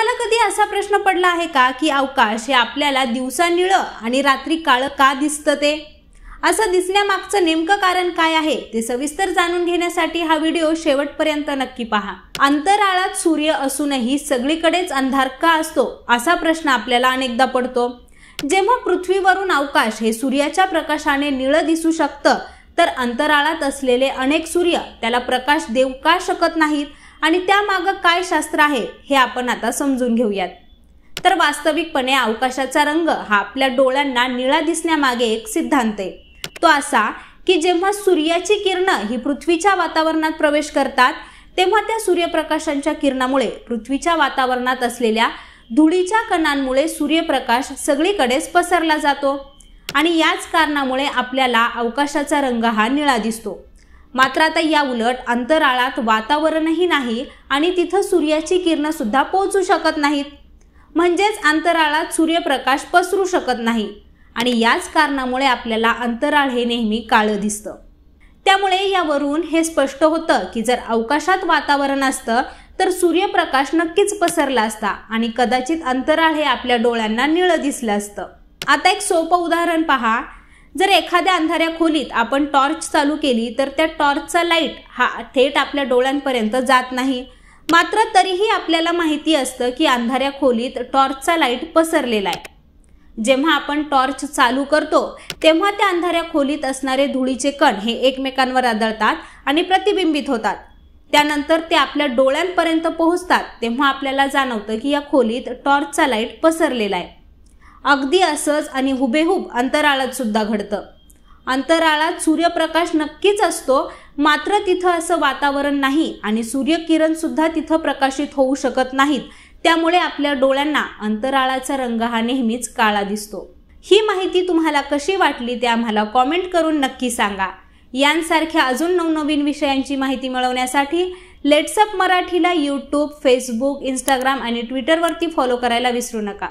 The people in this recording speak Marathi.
तुम्हाला कधी असा प्रश्न पडला आहे का की अवकाश हे आपल्याला दिवसा निळं आणि रात्री काळं का दिसतं ते? असं दिसण्यामागचं नेमकं कारण काय आहे ते सविस्तर जाणून घेण्यासाठी हा व्हिडिओ शेवटपर्यंत नक्की पहा. अंतराळात सूर्य असूनही सगळीकडेच अंधार का असतो असा प्रश्न आपल्याला अनेकदा पडतो. जेव्हा पृथ्वीवरून अवकाश हे सूर्याच्या प्रकाशाने निळं दिसू शकतं तर अंतराळात असलेले अनेक सूर्य त्याला प्रकाश देऊ का शकत नाहीत? आणि त्यामागं काय शास्त्र आहे हे आपण आता समजून घेऊयात. तर वास्तविकपणे अवकाशाचा रंग हा आपल्या डोळ्यांना निळा दिसण्यामागे एक सिद्धांत आहे. तो असा की जेव्हा सूर्याची किरणं ही पृथ्वीच्या वातावरणात प्रवेश करतात तेव्हा त्या सूर्यप्रकाशांच्या किरणामुळे पृथ्वीच्या वातावरणात असलेल्या धुळीच्या कणांमुळे सूर्यप्रकाश सगळीकडेच पसरला जातो. आणि याच कारणामुळे आपल्याला अवकाशाचा रंग हा निळा दिसतो. मात्र आता या उलट अंतराळात वातावरणही नाही आणि तिथं सूर्याची किरणं सुद्धा पोहोचू शकत नाहीत. म्हणजेच अंतराळात सूर्यप्रकाश पसरू शकत नाही आणि याच कारणामुळे आपल्याला अंतराळ हे नेहमी काळं दिसतं. त्यामुळे यावरून हे स्पष्ट होतं की जर अवकाशात वातावरण असतं तर सूर्यप्रकाश नक्कीच पसरला असता आणि कदाचित अंतराळ हे आपल्या डोळ्यांना निळं दिसलं असतं. आता एक सोपं उदाहरण पहा. जर एखाद्या अंधाऱ्या खोलीत आपण टॉर्च चालू केली तर त्या टॉर्चचा लाइट हा थेट आपल्या डोळ्यांपर्यंत जात नाही. मात्र तरीही आपल्याला माहिती असतं की अंधाऱ्या खोलीत टॉर्चचा लाइट पसरलेला आहे. जेव्हा आपण टॉर्च चालू करतो तेव्हा त्या अंधाऱ्या खोलीत असणारे धुळीचे कण हे एकमेकांवर आदळतात आणि प्रतिबिंबित होतात. त्यानंतर ते आपल्या डोळ्यांपर्यंत पोहोचतात तेव्हा आपल्याला जाणवतं की या खोलीत टॉर्चचा लाइट पसरलेला आहे. अगदी असंच आणि हुबेहूब अंतराळात सुद्धा घडतं. अंतराळात सूर्यप्रकाश नक्कीच असतो मात्र तिथं असं वातावरण नाही आणि सूर्यकिरण सुद्धा तिथं प्रकाशित होऊ शकत नाहीत. त्यामुळे आपल्या डोळ्यांना अंतराळाचा रंग हा नेहमीच काळा दिसतो. ही माहिती तुम्हाला कशी वाटली ते आम्हाला कॉमेंट करून नक्की सांगा. यांसारख्या अजून नवनवीन विषयांची माहिती मिळवण्यासाठी लेट्सअप मराठीला यूट्यूब फेसबुक इंस्टाग्राम आणि ट्विटरवरती फॉलो करायला विसरू नका.